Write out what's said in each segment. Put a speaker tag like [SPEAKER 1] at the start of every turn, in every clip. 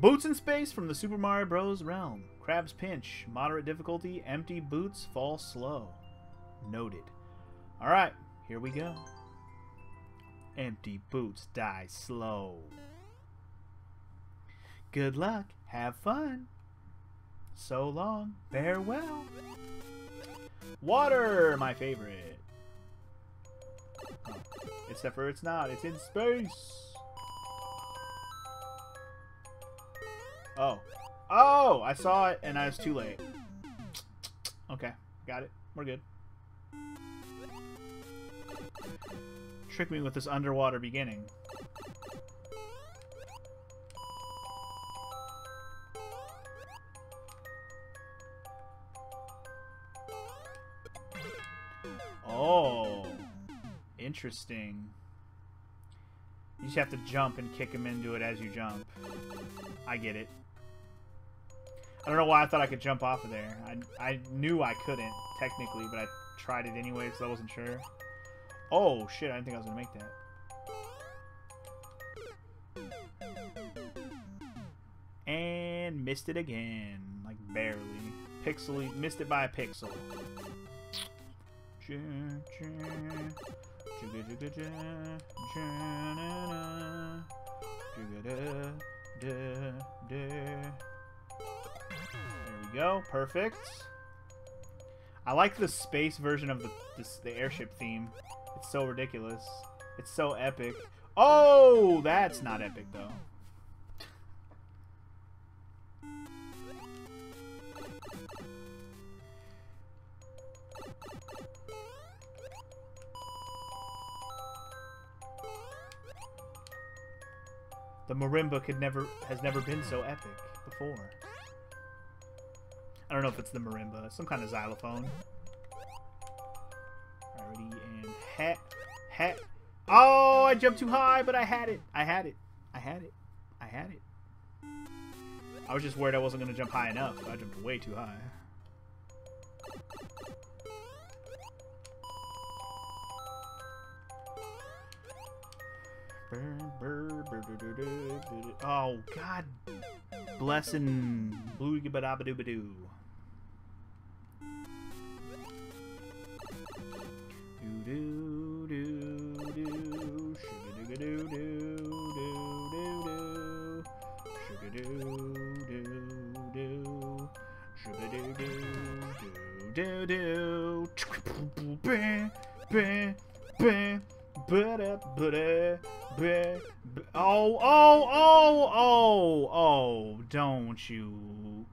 [SPEAKER 1] Boots in space from the Super Mario Bros. realm. CrabsPinch. Moderate difficulty. Empty boots fall slow. Noted. Alright, here we go. Empty boots die slow. Good luck. Have fun. So long. Farewell. Water, my favorite. Except for it's not. It's in space. Oh. Oh! I saw it and I was too late. Okay. Got it. We're good. Trick me with this underwater beginning. Oh. Interesting. You just have to jump and kick him into it as you jump. I get it. I don't know why I thought I could jump off of there. I, I knew I couldn't, technically, but I tried it anyway because I wasn't sure. Oh, shit, I didn't think I was going to make that. And missed it again. Like, barely. Pixely, missed it by a pixel. Go. Perfect. I like the space version of the the airship theme. It's so ridiculous. It's so epic. Oh, that's not epic though. The marimba could never has never been so epic before. I don't know if it's the marimba, some kind of xylophone. Alrighty, and hat, hat. Oh, I jumped too high, but I had it. I had it. I had it. I had it. I was just worried I wasn't going to jump high enough. I jumped way too high. Oh, God. Blessing. Blue. Do do do do. Sugar doo doo doo doo doo. Sugar doo doo doo. Sugar doo doo doo doo doo. Bam bam bam. Ba-da, ba-da, ba, ba. Oh, oh, oh, oh, oh, don't you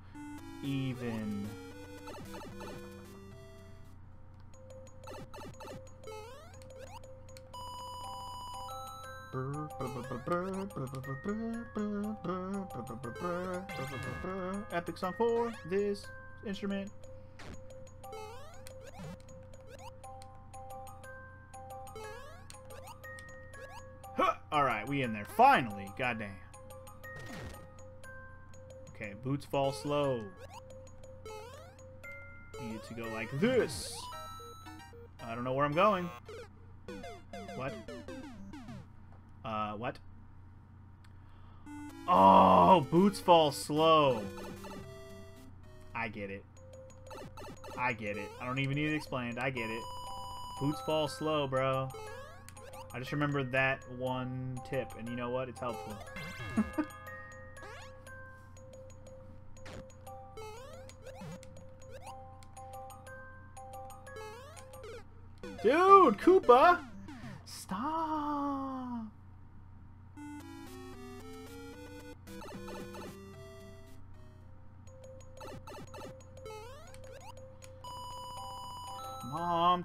[SPEAKER 1] even... Epic song for this instrument. Alright, we in there. Finally! Goddamn. Okay, boots fall slow. You need to go like this. I don't know where I'm going. What? Oh, boots fall slow. I get it. I get it. I don't even need it explained. I get it. Boots fall slow, bro. I just remember that one tip, and you know what? It's helpful. Dude, Koopa!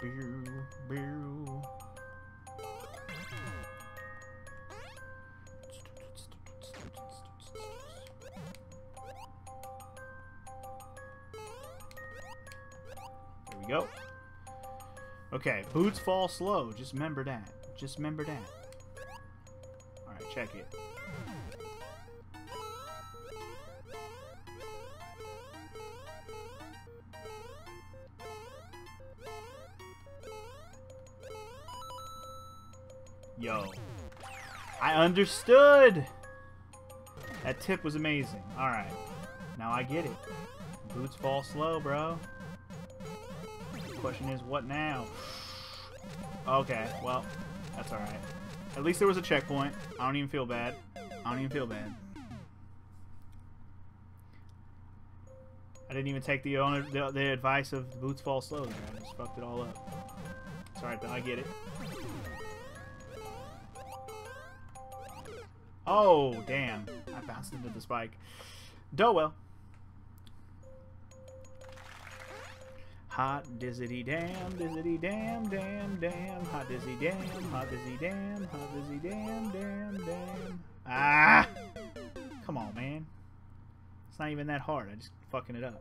[SPEAKER 1] Boo, boo. There we go. Okay, boots fall slow. Just remember that. Just remember that. Alright, check it. Yo. I understood! That tip was amazing. Alright. Now I get it. Boots fall slow, bro. Question is, what now? Okay, well, that's alright. At least there was a checkpoint. I don't even feel bad. I don't even feel bad. I didn't even take the owner the, the advice of boots fall slow. I just fucked it all up. It's alright though, I get it. Oh, damn. I bounced into the spike. Do well. Hot dizzity damn, dizzity damn, damn, damn. Hot dizzy damn, hot dizzy damn, hot dizzy damn, damn, damn. Ah! Come on, man. It's not even that hard. I just fucking it up.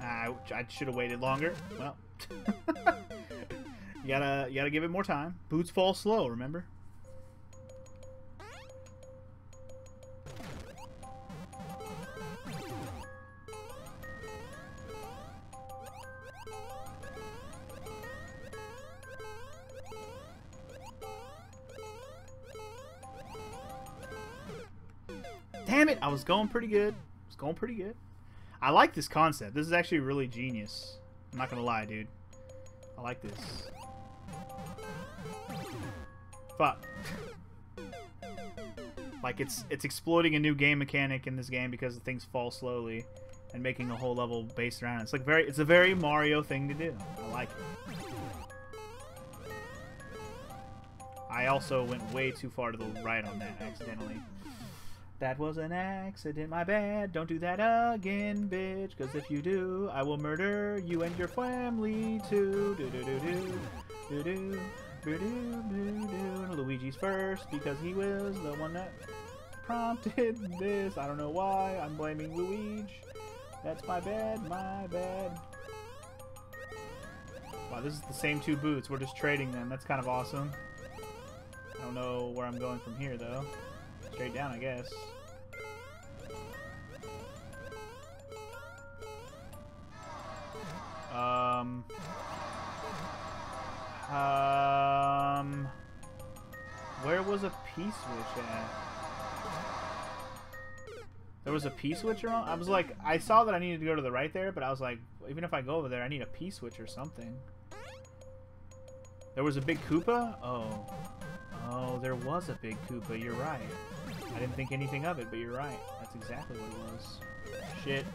[SPEAKER 1] I, I should have waited longer. Well, you gotta you gotta give it more time. Boots fall slow. Remember. Damn it! I was going pretty good. I was going pretty good. I like this concept. This is actually really genius. I'm not gonna lie, dude. I like this. Fuck. like it's it's exploiting a new game mechanic in this game because things fall slowly and making a whole level based around it. It's like very it's a very Mario thing to do. I like it. I also went way too far to the right on that accidentally. That was an accident, my bad. Don't do that again, bitch. Cause if you do, I will murder you and your family too. Do do do do. Do do. Do do do do. Luigi's first because he was the one that prompted this. I don't know why. I'm blaming Luigi. That's my bad, my bad. Wow, this is the same two boots. We're just trading them. That's kind of awesome. I don't know where I'm going from here, though. Straight down, I guess. Um... Um... Where was a P-switch at? There was a P-switch around? I was like, I saw that I needed to go to the right there, but I was like, even if I go over there, I need a P-switch or something. There was a big Koopa? Oh. Oh, there was a big Koopa, you're right. I didn't think anything of it, but you're right. That's exactly what it was. Shit.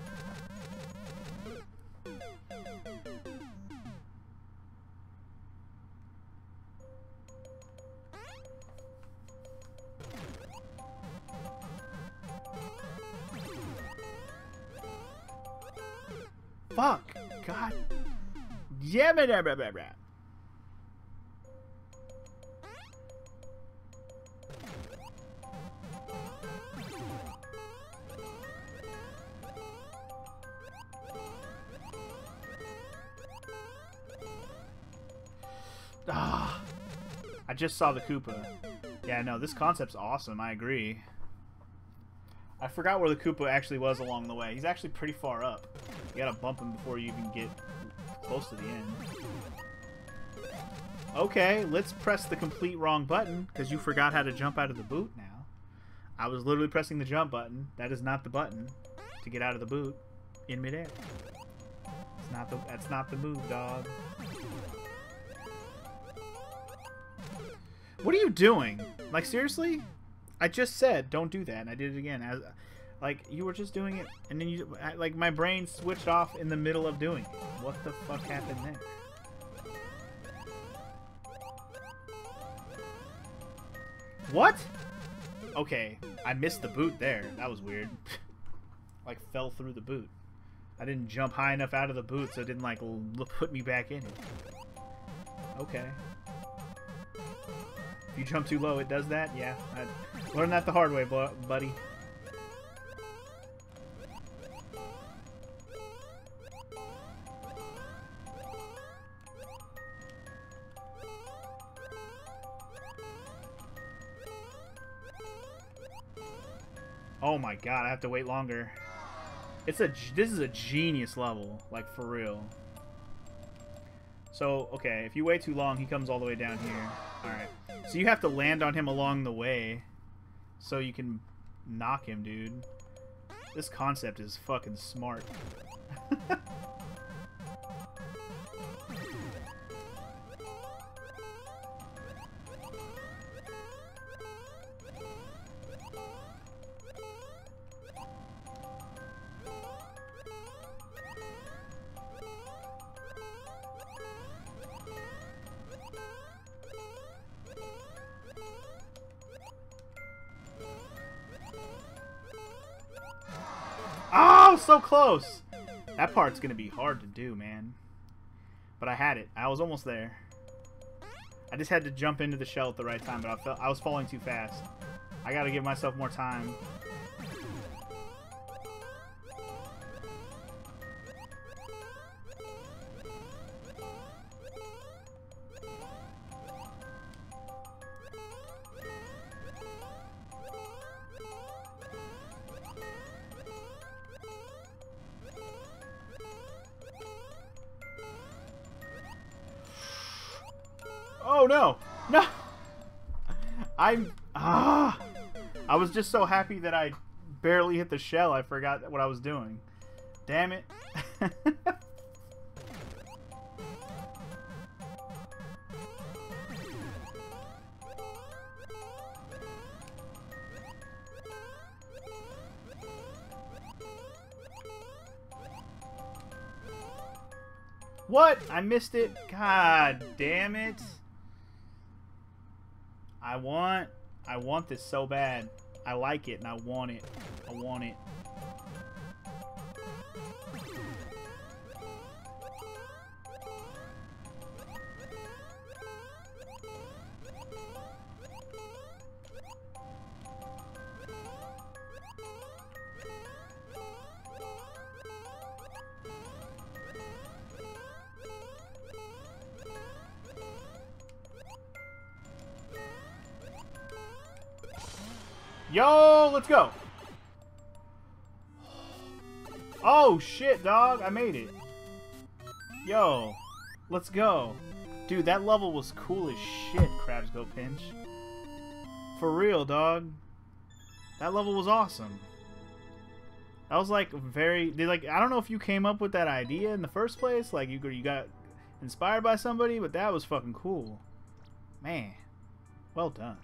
[SPEAKER 1] Fuck! God! Yeah, blah, blah, blah, blah. Ah, I just saw the Koopa. Yeah, no, this concept's awesome. I agree. I forgot where the Koopa actually was along the way. He's actually pretty far up. You gotta bump him before you even get close to the end. Okay, let's press the complete wrong button, because you forgot how to jump out of the boot now. I was literally pressing the jump button. That is not the button to get out of the boot in midair. It's not the, that's not the move, dog. What are you doing? Like, seriously? I just said, don't do that, and I did it again. As, like, you were just doing it, and then you, like, my brain switched off in the middle of doing it. What the fuck happened there? What? Okay, I missed the boot there. That was weird. like, fell through the boot. I didn't jump high enough out of the boot, so it didn't, like, put me back in. Okay you jump too low, it does that? Yeah, I learned that the hard way, buddy. Oh my god, I have to wait longer. It's a this is a genius level, like for real. So, okay, if you wait too long, he comes all the way down here. Alright. So you have to land on him along the way so you can knock him, dude. This concept is fucking smart. Oh, so close! That part's gonna be hard to do, man. But I had it. I was almost there. I just had to jump into the shell at the right time, but I felt I was falling too fast. I gotta give myself more time. Oh no! No! I'm ah! I was just so happy that I barely hit the shell. I forgot what I was doing. Damn it! what? I missed it. God damn it! I want I want this so bad. I like it and I want it. I want it. Yo, let's go. Oh, shit, dog. I made it. Yo, let's go. Dude, that level was cool as shit, Crabs Go Pinch. For real, dog. That level was awesome. That was like very They like I don't know if you came up with that idea in the first place, like you you got inspired by somebody, but that was fucking cool. Man, well done.